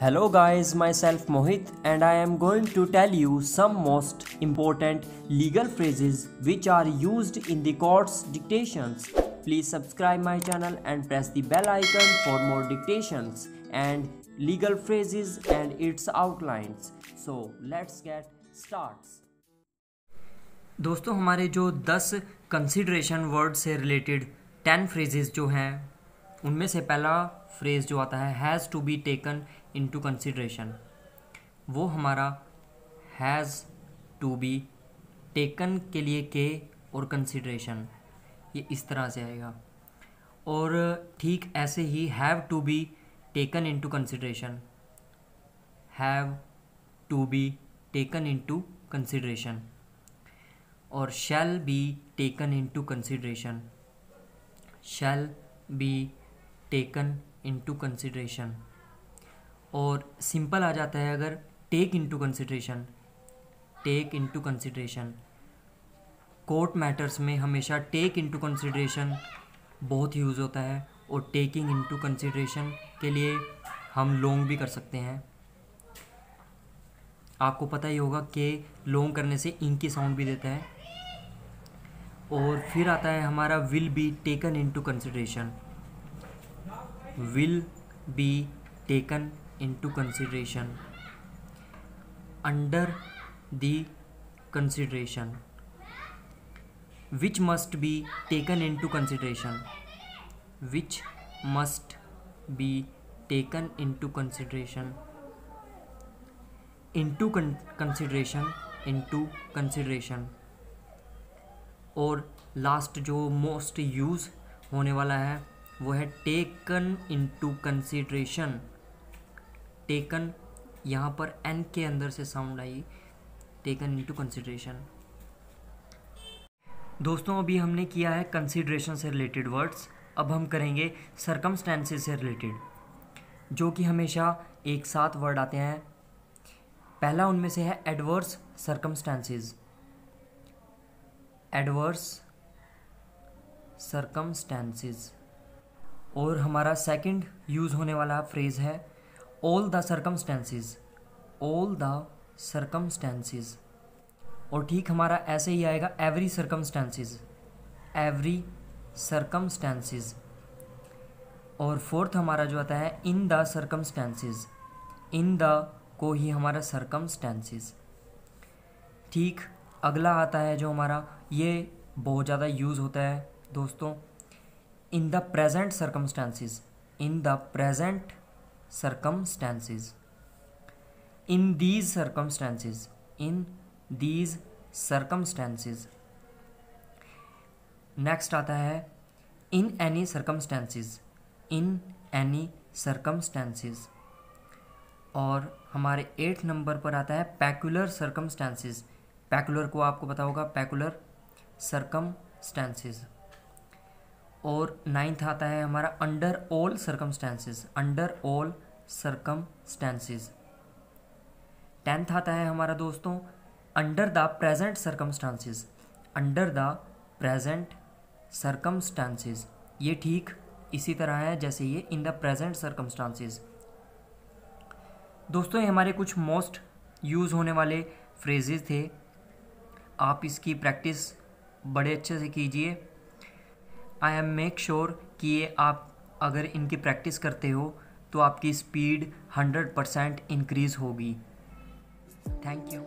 Hello guys, myself Mohit and I am going to tell you some most important legal phrases which are used in the court's dictations. Please subscribe my channel and press the bell icon for more dictations and legal phrases and its outlines. So let's get started. दोस्तों हमारे जो 10 consideration word से related 10 phrases जो हैं उनमें से पहला phrase जो आता है has to be taken into consideration वो हमारा हैज़ टू बी टेकन के लिए के और कंसिड्रेशन ये इस तरह से आएगा। और ठीक ऐसे ही have to be taken into consideration have to be taken into consideration और shall be taken into consideration shall be taken into consideration और सिंपल आ जाता है अगर take into consideration take into consideration court matters में हमेशा take into consideration बहुत use होता है और टेकिंग इन टू कंसिड्रेशन के लिए हम लॉन्ग भी कर सकते हैं। आपको पता ही होगा कि लॉन्ग करने से इंक साउंड भी देता है। और फिर आता है हमारा will be taken into consideration will be taken into consideration under the consideration which must be taken into consideration which must be taken into consideration into con- consideration into consideration और last जो most use होने वाला है वो है taken into consideration taken यहाँ पर N के अंदर से साउंड आई। टेकन इनटू कंसिड्रेशन दोस्तों, अभी हमने किया है कंसिड्रेशन से रिलेटेड वर्ड्स अब हम करेंगे सरकमस्टेंसेस से रिलेटेड जो कि हमेशा एक साथ वर्ड आते हैं। पहला उनमें से है एडवर्स सरकमस्टेंसेस एडवर्स सरकमस्टेंसेस और हमारा सेकंड यूज़ होने वाला फ्रेज़ है all the circumstances all the circumstances और ठीक हमारा ऐसे ही आएगा एवरी सर्कमस्टेंसेस एवरी सर्कमस्टेंसेस और फोर्थ हमारा जो आता है in the circumstances in the को ही हमारा सर्कमस्टेंसेस ठीक, अगला आता है जो हमारा, ये बहुत ज़्यादा यूज़ होता है, दोस्तों. In the present circumstances in the present circumstances. In these circumstances, in these circumstances. Next आता है in any circumstances in any circumstances और हमारे एट नंबर पर आता है पैकुलर सर्कमस्टेंसेस पैकुलर को आपको पता होगा पैकुलर सर्कमस्टेंसेस और नाइन्थ आता है हमारा under all circumstances under all circumstances tenth आता है हमारा दोस्तों under the present circumstances under the present circumstances ये ठीक इसी तरह है जैसे ये इन द प्रेजेंट सर्कमस्टांसिस दोस्तों, ये हमारे कुछ मोस्ट यूज़ होने वाले फ्रेजेज थे। आप इसकी प्रैक्टिस बड़े अच्छे से कीजिए। आई एम मेक श्योर कि ये आप अगर इनकी प्रैक्टिस करते हो तो आपकी स्पीड 100 परसेंट इंक्रीज़ होगी। Thank you